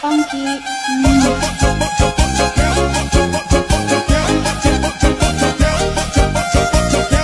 funky. Mm.